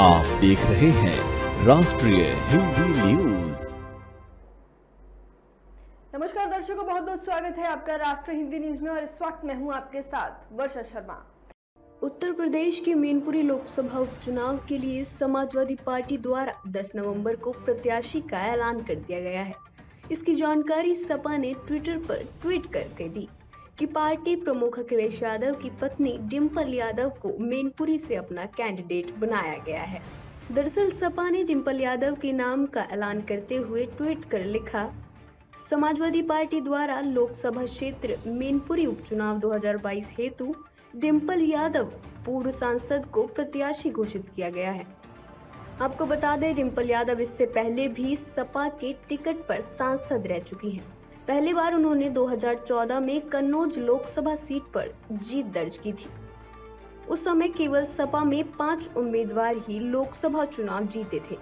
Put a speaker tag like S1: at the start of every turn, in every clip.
S1: आप देख रहे हैं राष्ट्रीय हिंदी न्यूज़।
S2: नमस्कार दर्शकों बहुत बहुत स्वागत है आपका राष्ट्रीय हिंदी न्यूज़ में और इस वक्त मैं हूँ आपके साथ वर्षा शर्मा। उत्तर प्रदेश के मैनपुरी लोकसभा उपचुनाव के लिए समाजवादी पार्टी द्वारा 10 नवंबर को प्रत्याशी का ऐलान कर दिया गया है। इसकी जानकारी सपा ने ट्विटर पर ट्वीट करके दी। कि पार्टी प्रमुख अखिलेश यादव की पत्नी डिम्पल यादव को मेनपुरी से अपना कैंडिडेट बनाया गया है। दरअसल सपा ने डिम्पल यादव के नाम का ऐलान करते हुए ट्वीट कर लिखा, समाजवादी पार्टी द्वारा लोकसभा क्षेत्र मैनपुरी उपचुनाव 2022 हेतु डिम्पल यादव पूर्व सांसद को प्रत्याशी घोषित किया गया है। आपको बता दें डिम्पल यादव इससे पहले भी सपा के टिकट पर सांसद रह चुकी हैं। पहली बार उन्होंने 2014 में कन्नौज लोकसभा सीट पर जीत दर्ज की थी। उस समय केवल सपा में पाँच उम्मीदवार ही लोकसभा चुनाव जीते थे।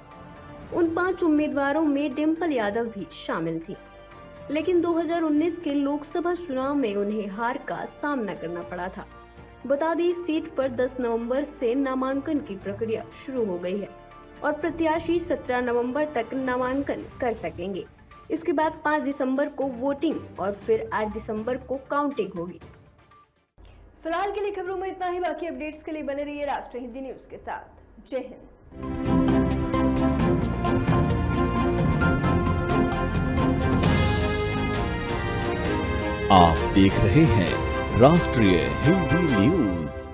S2: उन पाँच उम्मीदवारों में डिम्पल यादव भी शामिल थी। लेकिन 2019 के लोकसभा चुनाव में उन्हें हार का सामना करना पड़ा था। बता दें, सीट पर 10 नवंबर से नामांकन की प्रक्रिया शुरू हो गई है और प्रत्याशी 17 नवंबर तक नामांकन कर सकेंगे। इसके बाद 5 दिसंबर को वोटिंग और फिर 8 दिसंबर को काउंटिंग होगी। फ़िलहाल के लिए खबरों में इतना ही बाकी अपडेट्स के लिए बने रहिए राष्ट्रीय हिंदी न्यूज़ के साथ। जय हिंद।
S1: आप देख रहे हैं राष्ट्रीय हिंदी न्यूज़।